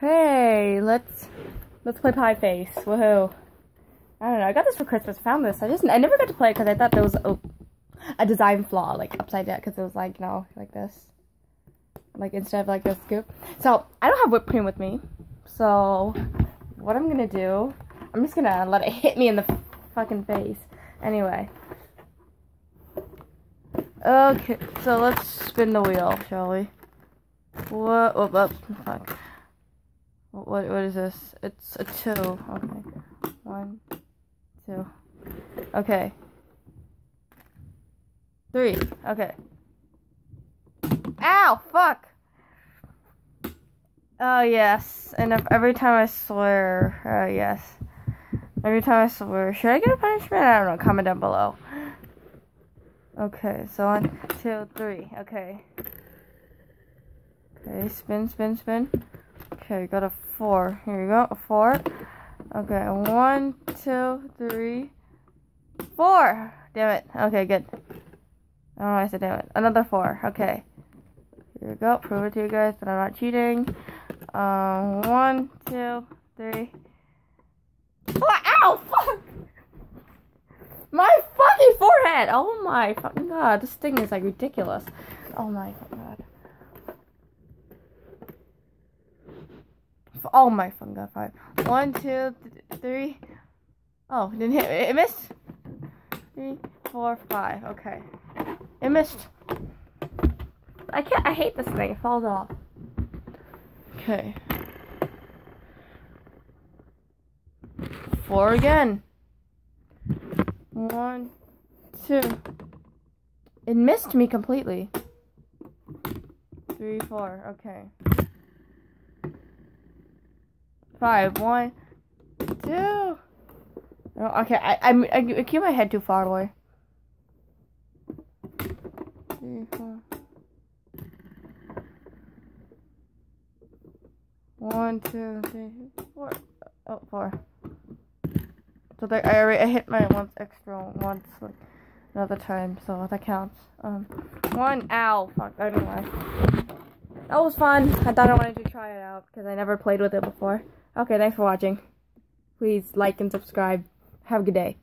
Hey, let's let's play Pie Face. Woohoo! I don't know. I got this for Christmas. Found this. I just I never got to play it because I thought there was a, a design flaw, like upside down, because it was like you know like this, like instead of like a scoop. So I don't have whipped cream with me. So what I'm gonna do? I'm just gonna let it hit me in the fucking face. Anyway. Okay, so let's spin the wheel, shall we? What? Oh, oh, fuck. What, what is this? It's a two. Okay. One, two. Okay. Three. Okay. Ow! Fuck! Oh, yes. And if, every time I swear, uh, yes. Every time I swear. Should I get a punishment? I don't know. Comment down below. Okay, so one, two, three. Okay. Okay, spin, spin, spin. Okay, got a four. Here you go, a four. Okay, one, two, three, four. Damn it. Okay, good. I don't know why I said damn it. Another four. Okay. Here we go. Prove it to you guys that I'm not cheating. Um, one, two, three. Four. Ow! Fuck! My fucking forehead! Oh my fucking god, this thing is like ridiculous. Oh my god. Oh my fucking got five. One, two, th three. Oh, didn't hit. It missed. Three, four, five. Okay. It missed. I can't. I hate this thing. It falls off. Okay. Four again. One, two. It missed me completely. Three, four. Okay. Five. One, two. Oh, okay, I, I, I keep my head too far away. Three, four. One, two, three, four. Oh, four. So there, I already I hit my once extra once like another time, so that counts. Um, one. Ow! Fuck! I don't. That was fun. I thought I wanted to try it out because I never played with it before. Okay, thanks for watching. Please like and subscribe. Have a good day.